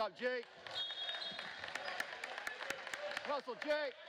job, Jake. Hustle, Jake.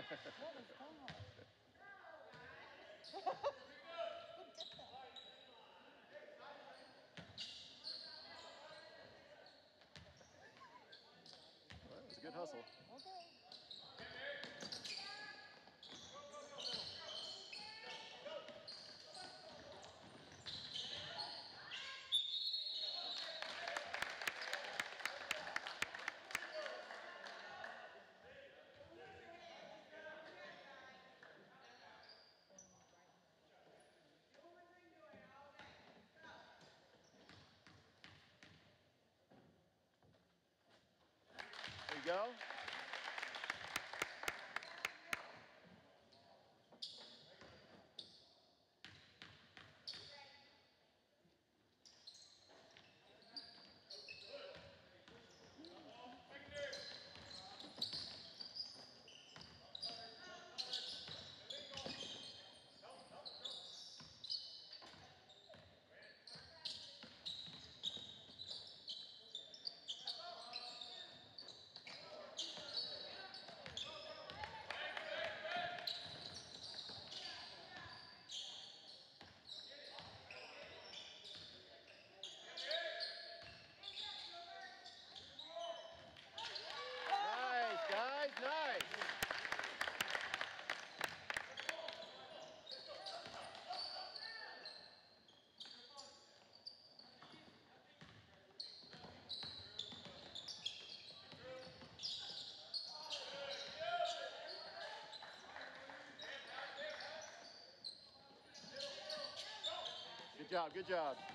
What? That? Well, that was a good hustle. You go. Nice, guys, nice. Good job, good job.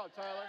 On, Tyler.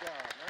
job, man.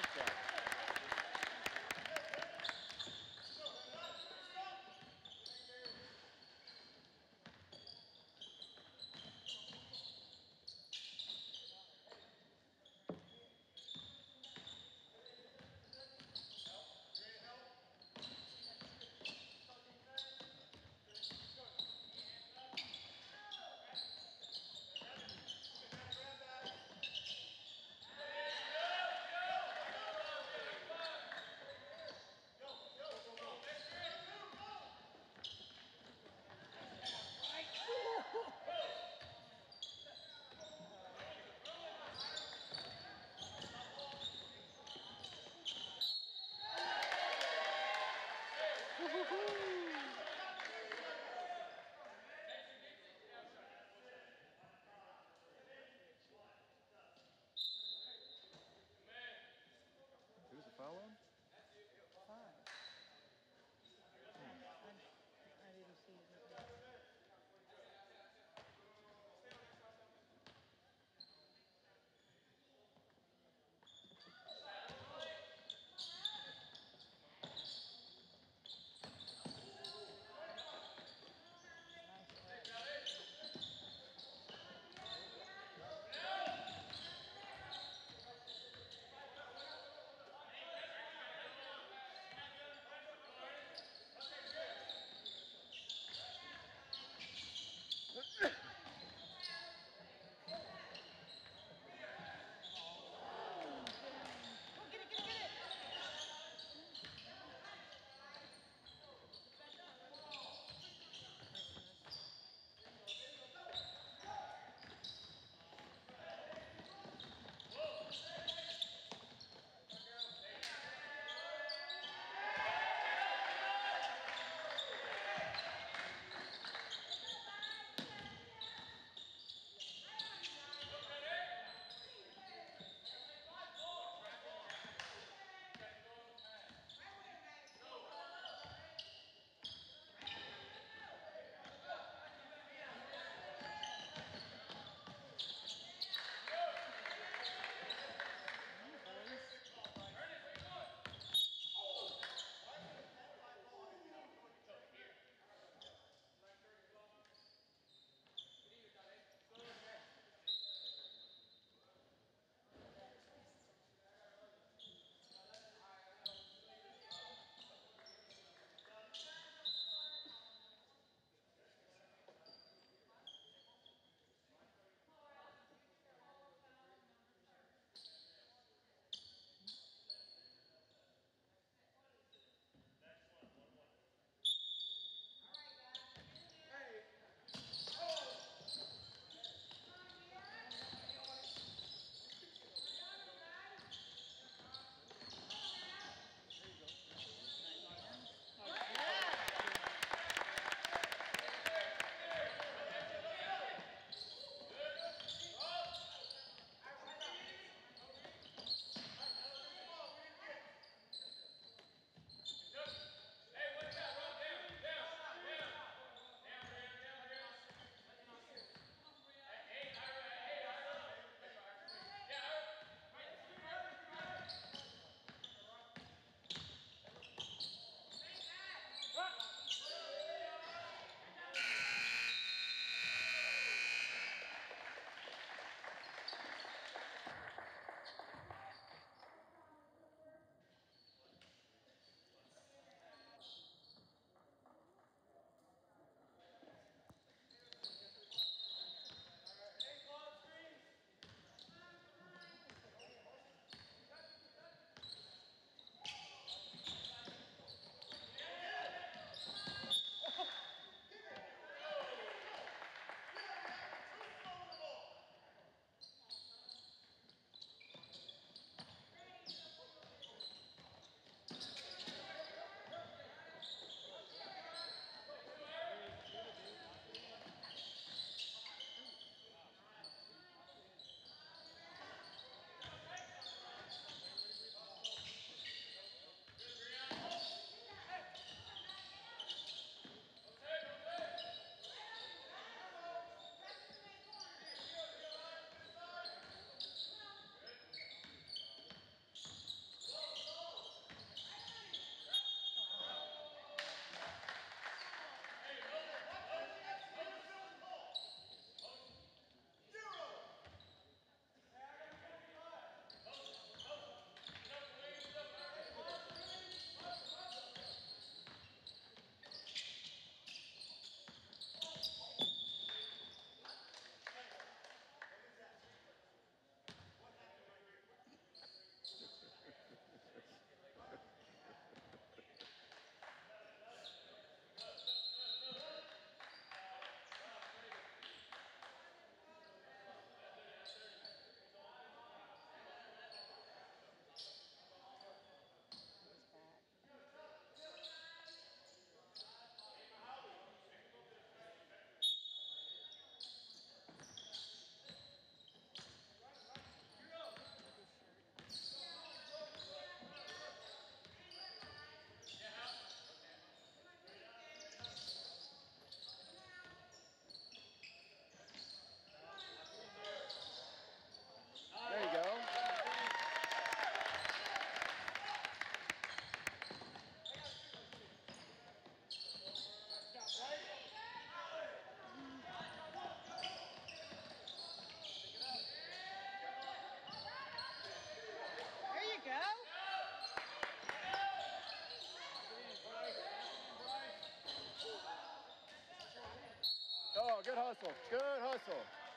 Good hustle. Good hustle.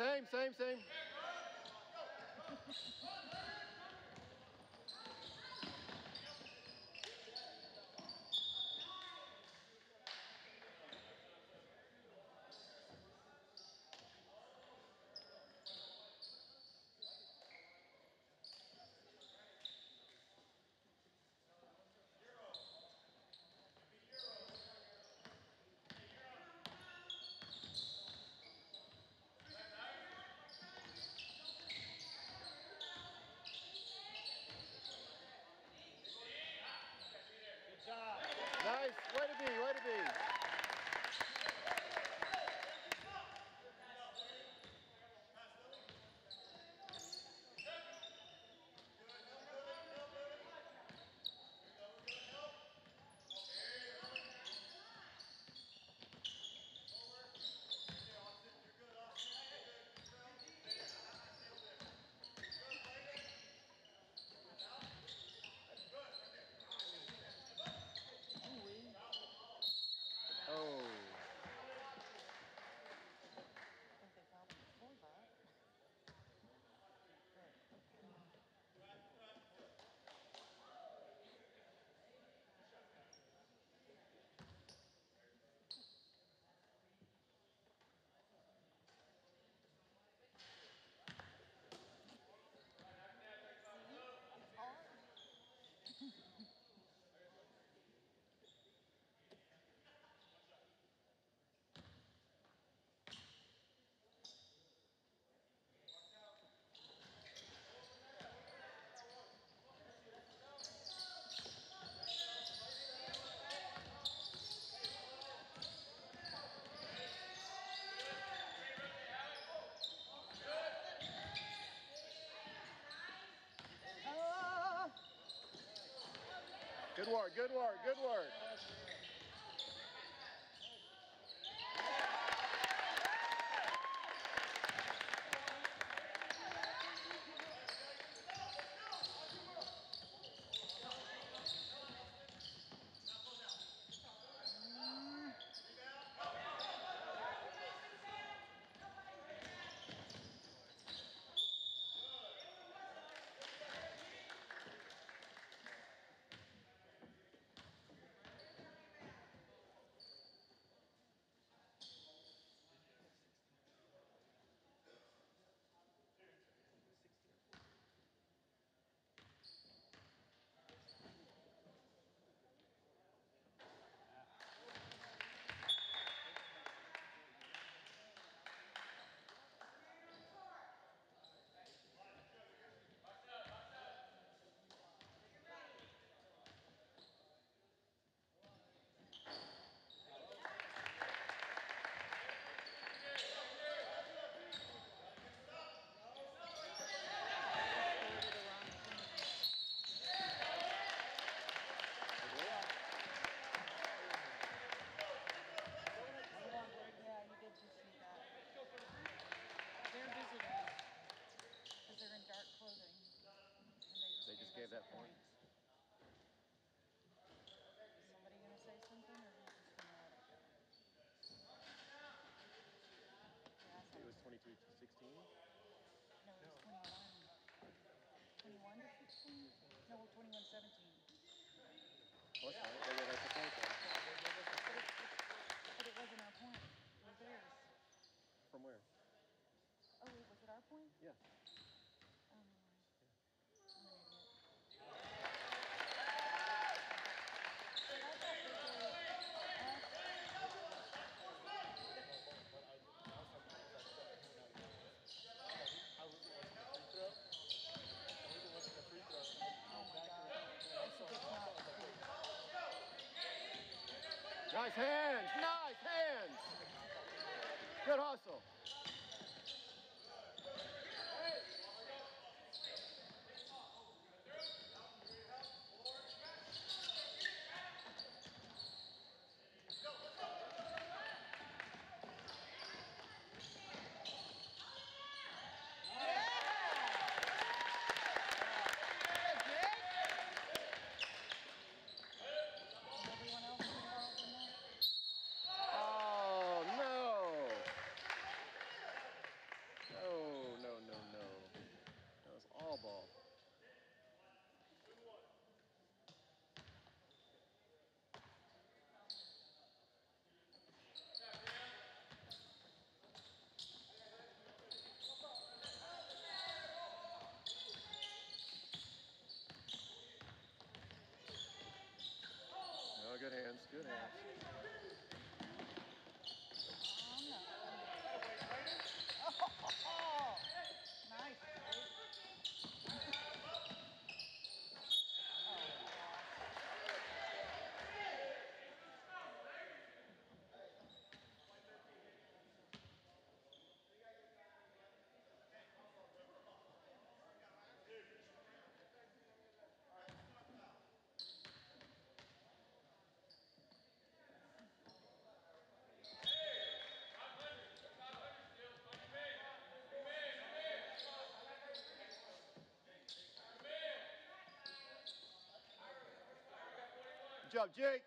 Same, same, same. Nice. Way to be, way to be. Good work, good work, good work. Por favor. Get off. good hands, good hands. job, Jake.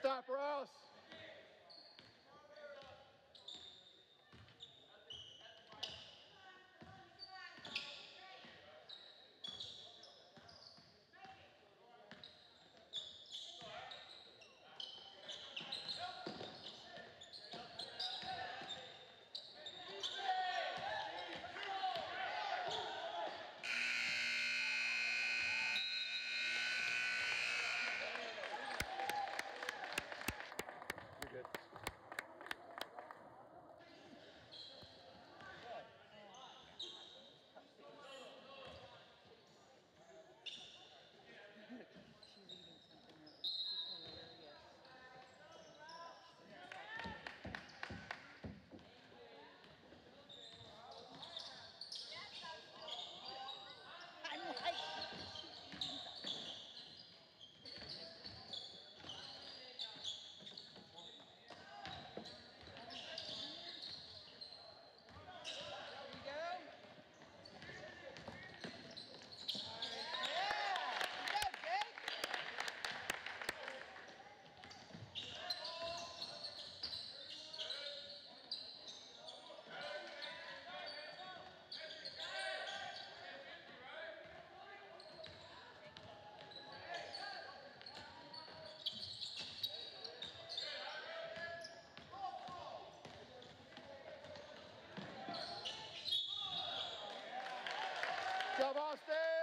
Stop, Rouse. You're Good Austin.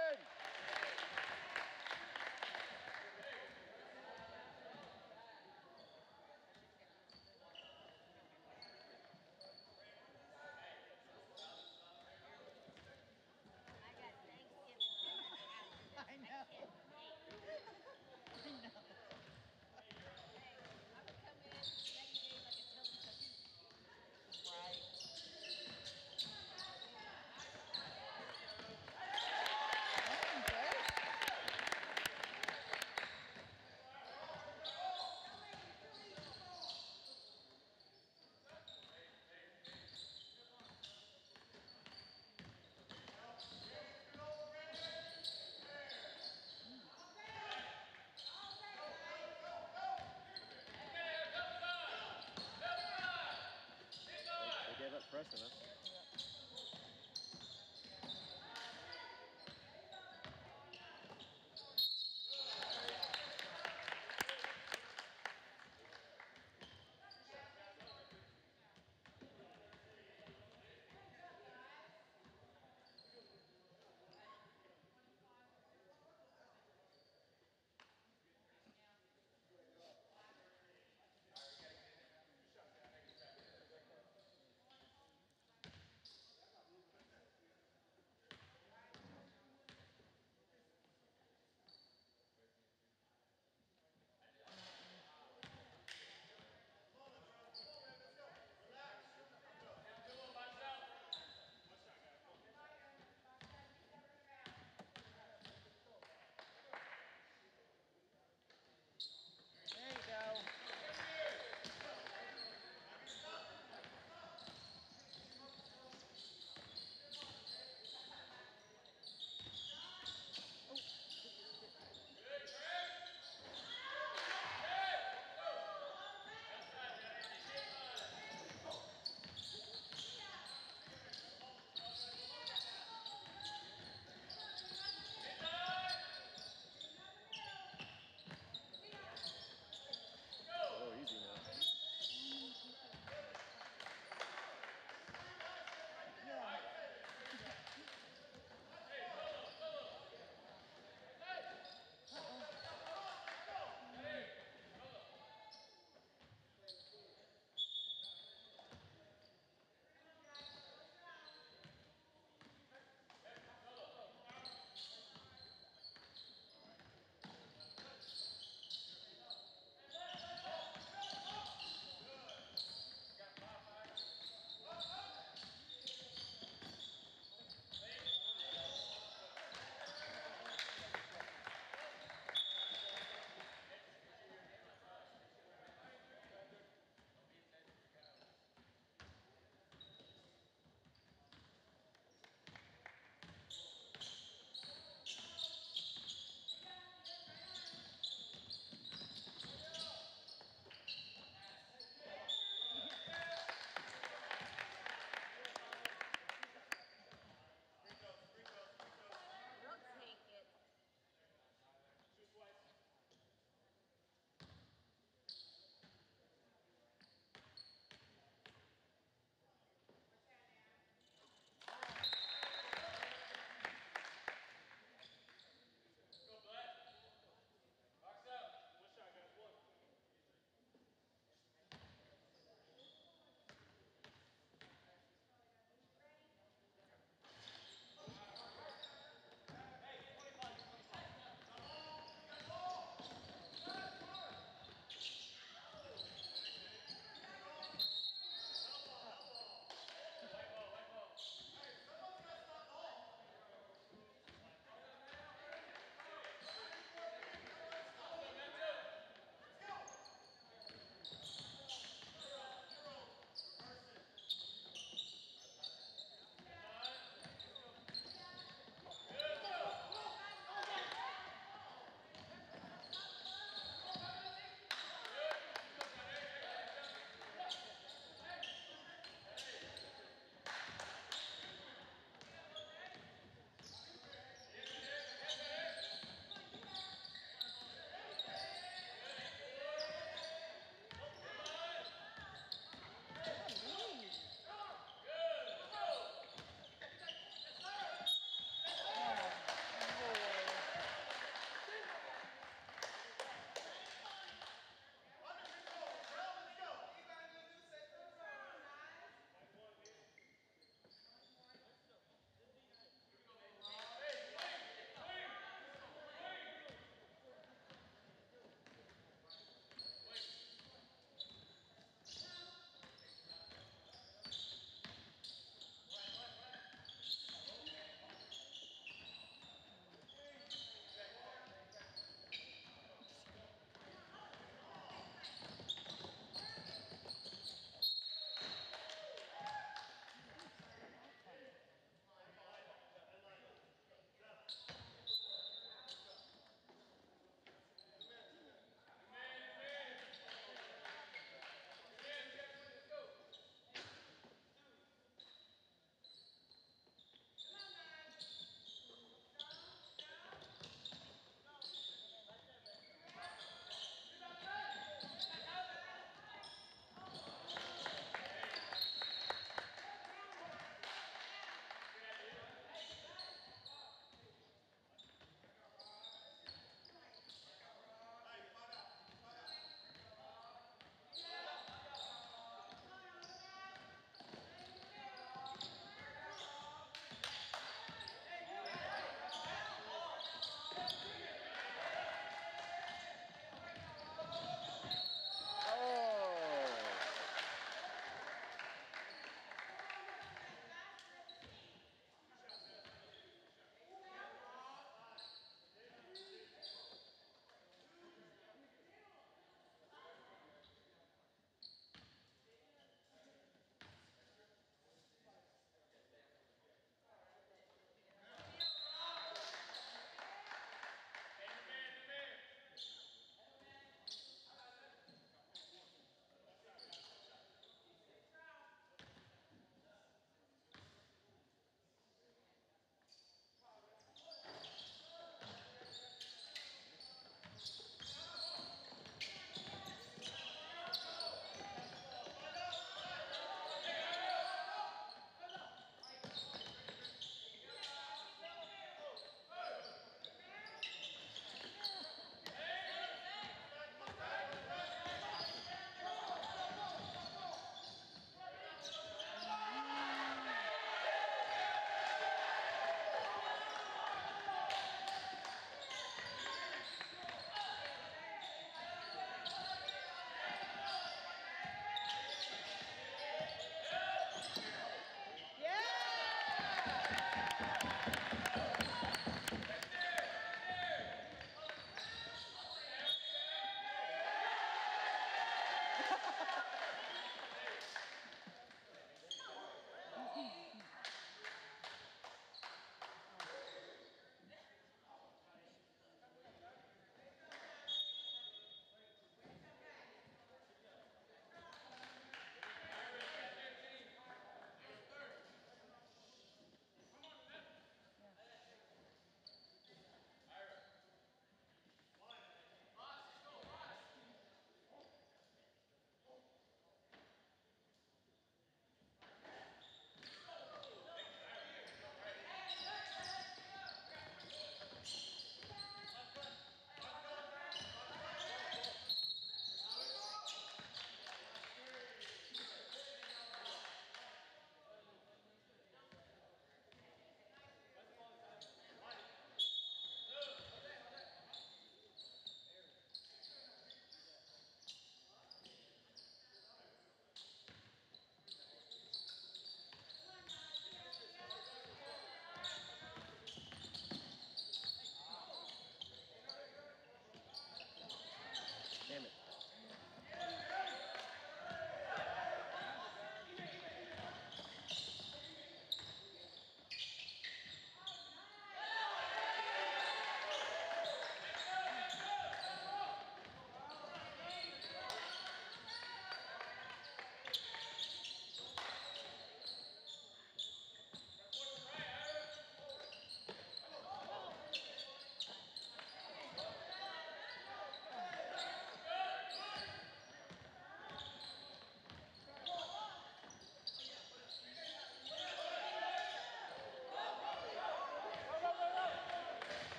pressure, man.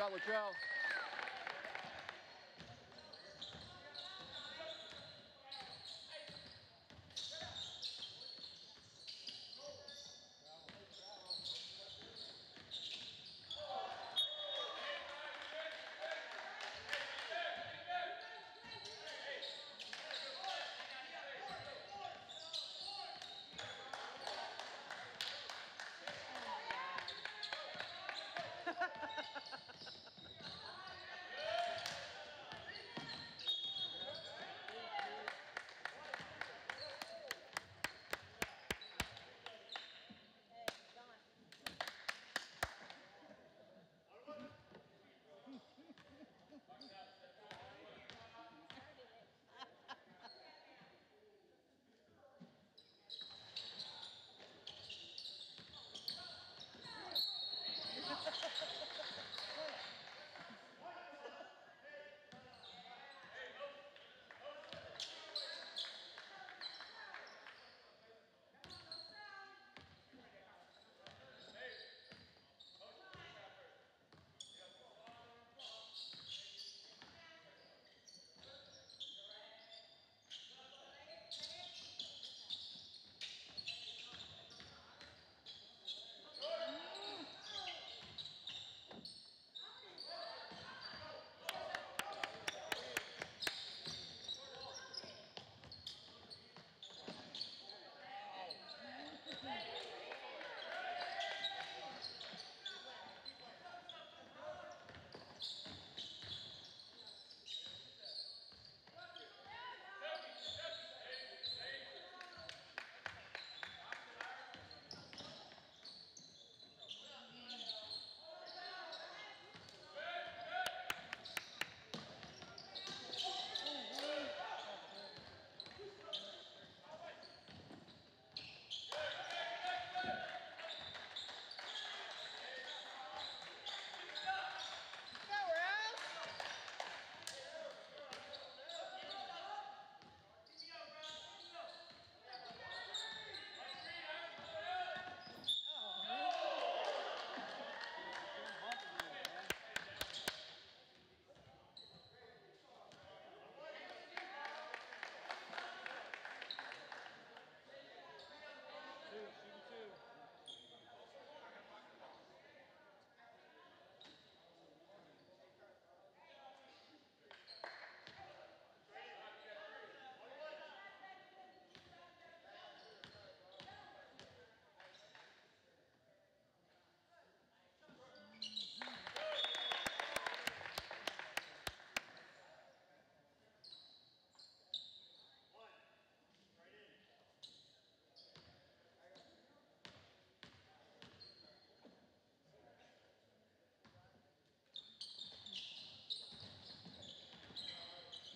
Scott Luttrell.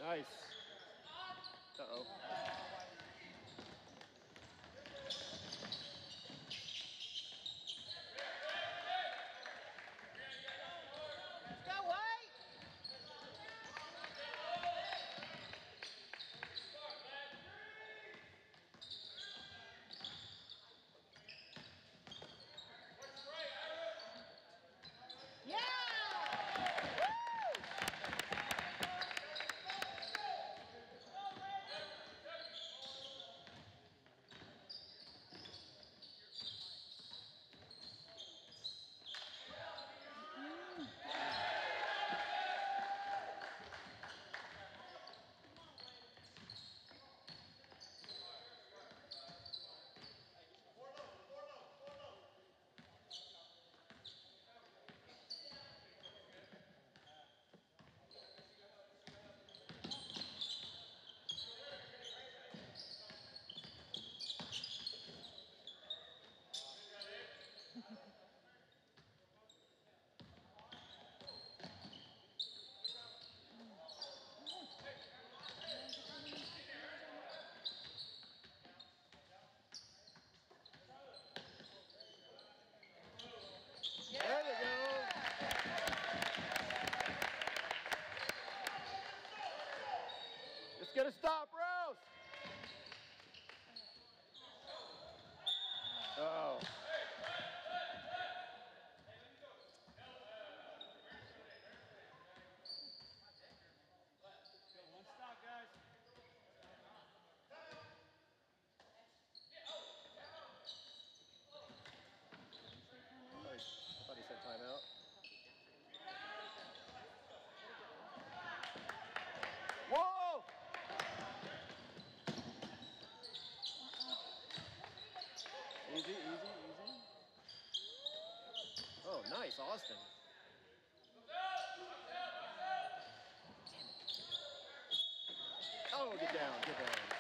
Nice. Uh-oh. going to stop. Austin. Oh, get down, get down.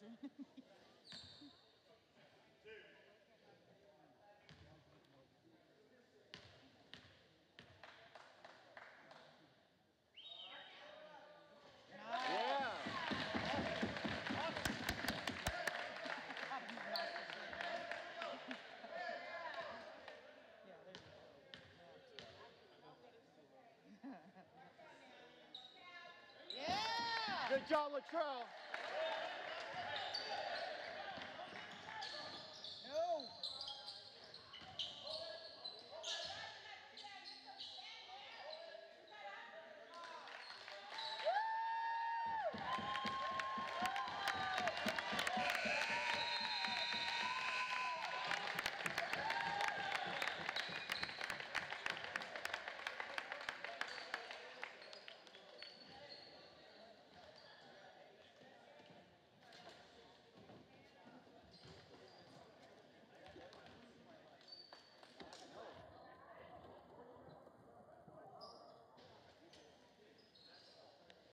Yeah. Yeah. Good job, Latrell.